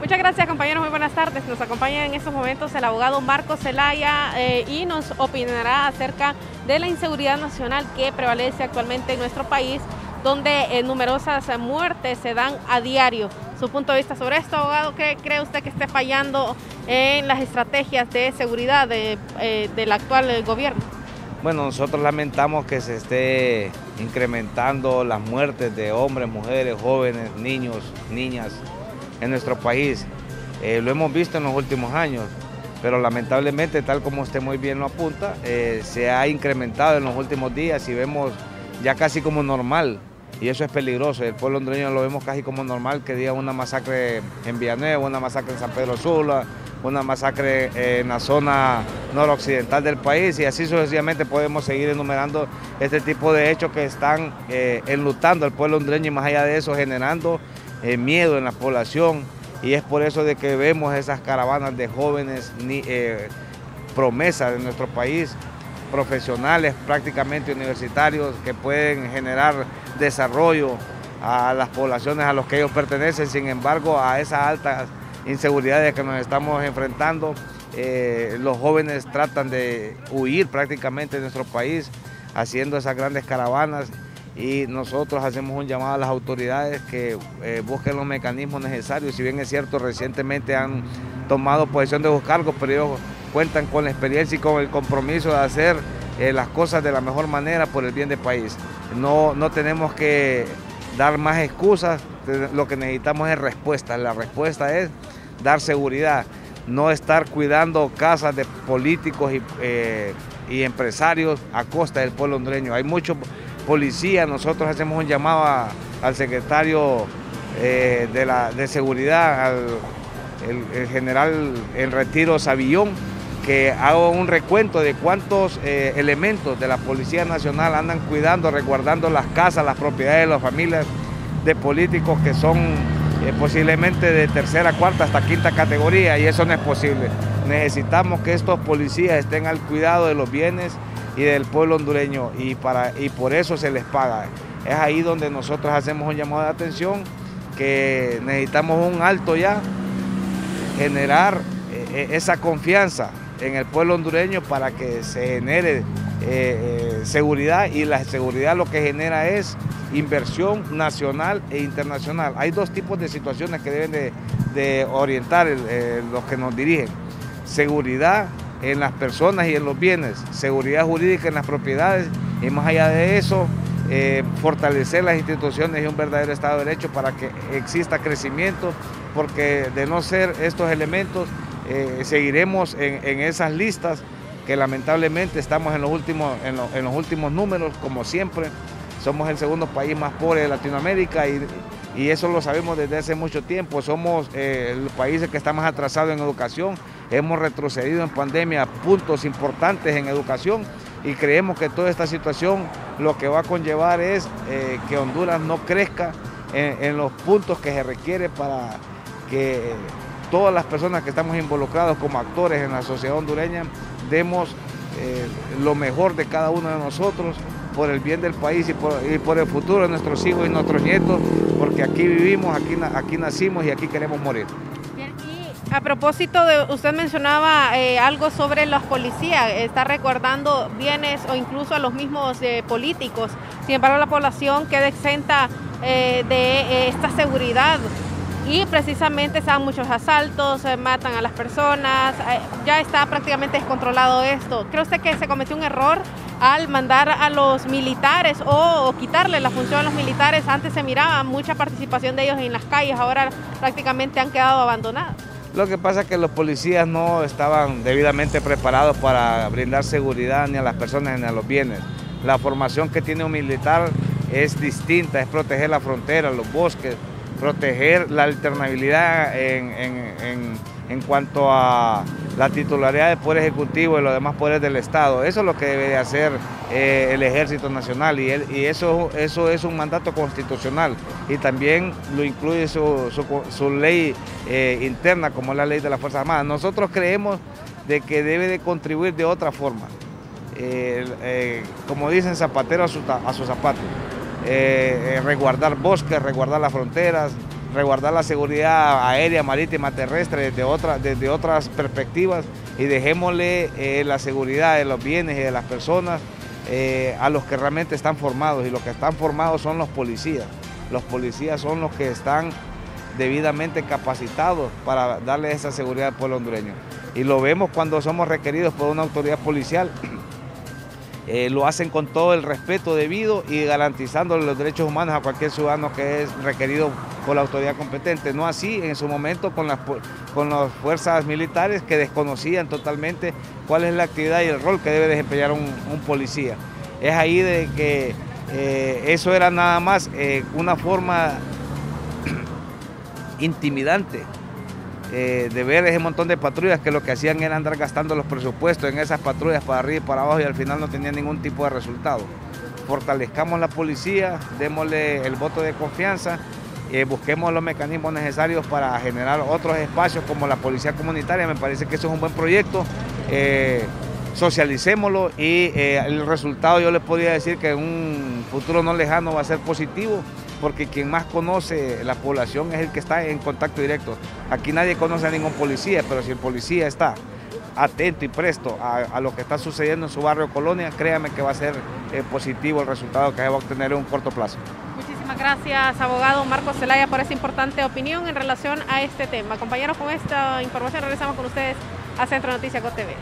Muchas gracias compañeros, muy buenas tardes. Nos acompaña en estos momentos el abogado Marco Zelaya eh, y nos opinará acerca de la inseguridad nacional que prevalece actualmente en nuestro país, donde eh, numerosas muertes se dan a diario. Su punto de vista sobre esto, abogado, ¿qué cree usted que esté fallando en las estrategias de seguridad eh, del actual gobierno? Bueno, nosotros lamentamos que se esté incrementando las muertes de hombres, mujeres, jóvenes, niños, niñas en nuestro país. Eh, lo hemos visto en los últimos años, pero lamentablemente, tal como usted muy bien lo apunta, eh, se ha incrementado en los últimos días y vemos ya casi como normal, y eso es peligroso. El pueblo hondureño lo vemos casi como normal, que diga una masacre en Villanueva, una masacre en San Pedro Sula, una masacre en la zona noroccidental del país y así sucesivamente podemos seguir enumerando este tipo de hechos que están eh, enlutando al pueblo hondureño y más allá de eso generando eh, miedo en la población. Y es por eso de que vemos esas caravanas de jóvenes eh, promesas de nuestro país, profesionales prácticamente universitarios que pueden generar desarrollo a las poblaciones a las que ellos pertenecen, sin embargo a esas altas inseguridades que nos estamos enfrentando, eh, los jóvenes tratan de huir prácticamente de nuestro país haciendo esas grandes caravanas y nosotros hacemos un llamado a las autoridades que eh, busquen los mecanismos necesarios. Si bien es cierto, recientemente han tomado posición de buscarlos, pero ellos cuentan con la experiencia y con el compromiso de hacer eh, las cosas de la mejor manera por el bien del país. No, no tenemos que dar más excusas, lo que necesitamos es respuesta. La respuesta es dar seguridad, no estar cuidando casas de políticos y, eh, y empresarios a costa del pueblo hondureño. Hay muchos policía, nosotros hacemos un llamado al secretario eh, de, la, de seguridad, al el, general en retiro Savillón, que haga un recuento de cuántos eh, elementos de la Policía Nacional andan cuidando, resguardando las casas, las propiedades de las familias de políticos que son eh, posiblemente de tercera, cuarta hasta quinta categoría y eso no es posible. Necesitamos que estos policías estén al cuidado de los bienes y del pueblo hondureño y, para, y por eso se les paga. Es ahí donde nosotros hacemos un llamado de atención que necesitamos un alto ya, generar eh, esa confianza en el pueblo hondureño para que se genere eh, eh, seguridad y la seguridad lo que genera es inversión nacional e internacional. Hay dos tipos de situaciones que deben de, orientar los que nos dirigen. Seguridad en las personas y en los bienes, seguridad jurídica en las propiedades y más allá de eso, eh, fortalecer las instituciones y un verdadero Estado de Derecho para que exista crecimiento, porque de no ser estos elementos, eh, seguiremos en, esas listas que lamentablemente estamos en los, últimos, en, los últimos números, como siempre. Somos el segundo país más pobre de Latinoamérica y, eso lo sabemos desde hace mucho tiempo. Somos eh, el país que está más atrasado en educación Hemos retrocedido en pandemia puntos importantes en educación y creemos que toda esta situación lo que va a conllevar es eh, que Honduras no crezca en, los puntos que se requiere para que todas las personas que estamos involucrados como actores en la sociedad hondureña demos eh, lo mejor de cada uno de nosotros por el bien del país y por, el futuro de nuestros hijos y nuestros nietos, porque aquí vivimos, aquí, aquí nacimos y aquí queremos morir. A propósito de, usted mencionaba eh, algo sobre los policías, está recordando bienes o incluso a los mismos eh, políticos. Sin embargo, la población queda exenta eh, de esta seguridad y precisamente se dan muchos asaltos, matan a las personas, ya está prácticamente descontrolado esto. ¿Cree usted que se cometió un error al mandar a los militares o, o, quitarle la función a los militares? Antes se miraba mucha participación de ellos en las calles, ahora prácticamente han quedado abandonados. Lo que pasa es que los policías no estaban debidamente preparados para brindar seguridad ni a las personas ni a los bienes. La formación que tiene un militar es distinta, es proteger la frontera, los bosques, proteger la alternabilidad en, en cuanto a la titularidad del Poder Ejecutivo y los demás poderes del Estado. Eso es lo que debe de hacer eh, el Ejército Nacional y, eso, es un mandato constitucional y también lo incluye su, ley eh, interna como es la ley de las Fuerzas Armadas. Nosotros creemos de que debe de contribuir de otra forma, eh, como dicen zapatero a, su, a sus zapatos, resguardar bosques, resguardar las fronteras, resguardar la seguridad aérea, marítima, terrestre desde, desde otras perspectivas y dejémosle eh, la seguridad de los bienes y de las personas eh, a los que realmente están formados y los que están formados son los policías. Los policías son los que están debidamente capacitados para darle esa seguridad al pueblo hondureño. Y lo vemos cuando somos requeridos por una autoridad policial eh, lo hacen con todo el respeto debido y garantizando los derechos humanos a cualquier ciudadano que es requerido por la autoridad competente. No así en su momento con las, con las fuerzas militares que desconocían totalmente cuál es la actividad y el rol que debe desempeñar un, policía. Es ahí de que eh, eso era nada más eh, una forma intimidante eh, de ver ese montón de patrullas que lo que hacían era andar gastando los presupuestos en esas patrullas para arriba y para abajo y al final no tenían ningún tipo de resultado. Fortalezcamos la policía, démosle el voto de confianza, eh, busquemos los mecanismos necesarios para generar otros espacios como la policía comunitaria, me parece que eso es un buen proyecto. Eh, socialicémoslo y el resultado yo les podría decir que en un futuro no lejano va a ser positivo porque quien más conoce la población es el que está en contacto directo. Aquí nadie conoce a ningún policía, pero si el policía está atento y presto a, lo que está sucediendo en su barrio o colonia, créame que va a ser eh, positivo el resultado que se va a obtener en un corto plazo. Muchísimas gracias, abogado Marcos Zelaya, por esta importante opinión en relación a este tema. Compañeros, con esta información regresamos con ustedes a Centro Noticias TV.